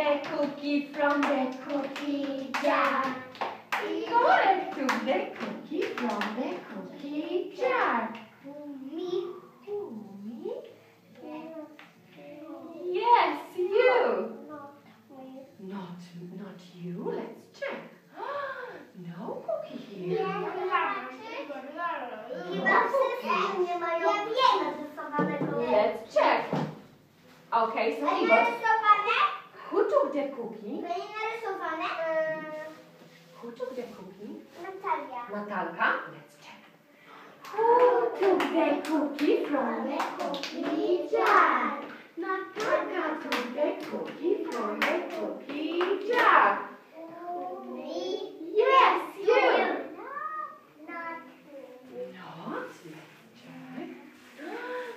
the cookie from the cookie jar. Igorek took the cookie from the cookie jar. Me. Me? Yes, you. Not, not you. Let's check. No cookie here. Chyba wszyscy nie mają narysowanego. Let's check. Okay, so Igor, Narysowane? who took the cookie? To nie narysowane? Who took the cookie? Natalia. Natalka? Let's check. Who took the cookie from the cookie jar? Natalka took the cookie from the cookie jar. Me. Yes, you. Not Not. Let's check.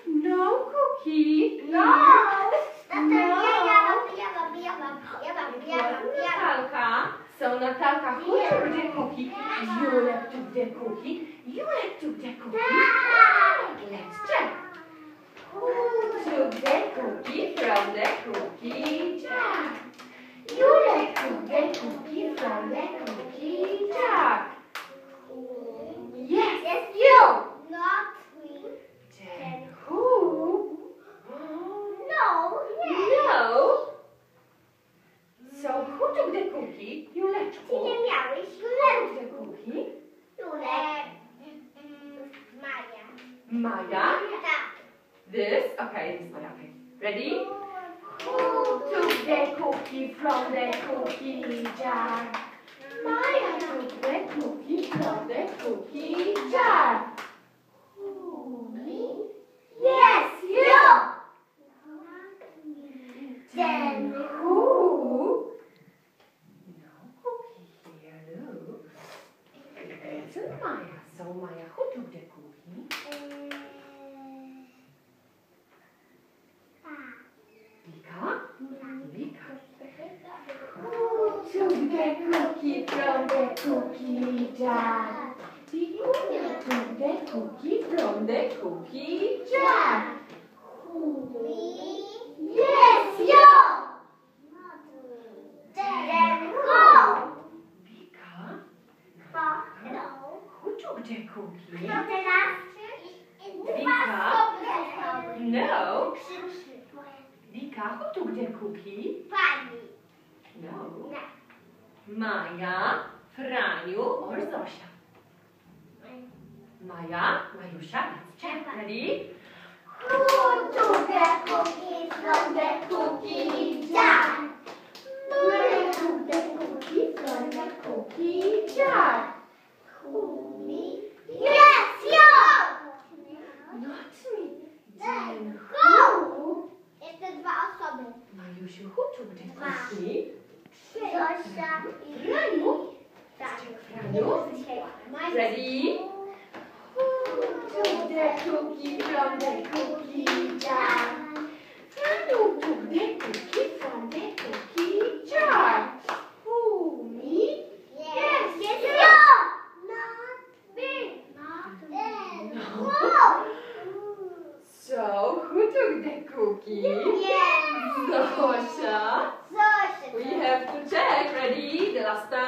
No cookie. No. Natalia, ja mam, ja mam, ja mam, ja mam, ja mam. Natalka. So Natalka, who took the cookie? Julek took the cookie. Julek took the cookie. Let's check. Who took the cookie from the cookie jar? Julek took the cookie from the cookie jar. Yes, yes, you. Not me. Then who? No. No. So who took the Juleczku. Ty nie miałeś. Who took the cookie? Julek. Maja. Maya. Tak. This? Okay, this Maya. Okay. Ready? Who took the cookie from the cookie jar? Maya took the cookie from the cookie jar. Who, me? Yes, you. Then who? No cookie here, look. It isn't Maya. So Maya, who took the cookie? Lika? Lika. Who took the cookie from the cookie jar? Lika took the cookie from the cookie jar. Who? Me. Yes, you. Then who? Lika? No. Who took the cookie? To teraz? Wika? Dwa No. Krzyczy. Lika, who took the cookie? Pani. No. Nie. Maja, Franiu or Zosia? Maja, Majusia, let's check. Ready? Who took the cookie from the cookie jar? Ready? Who took the cookie from the cookie jar? Franiu took the cookie from the cookie jar. Who, me? Yes, yes, you! Not me. Not them. No. Who? So, who took the cookie? Yes. Zosia. Zosia. We have to check. Ready? The last time.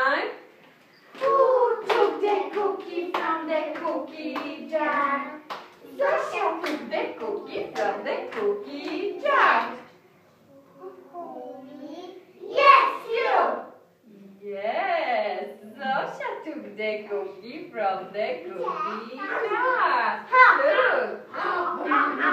cookie jar. Zosia took the cookie from the cookie jar. Yes, you! Yes, Zosia took the cookie from the cookie jar. Look!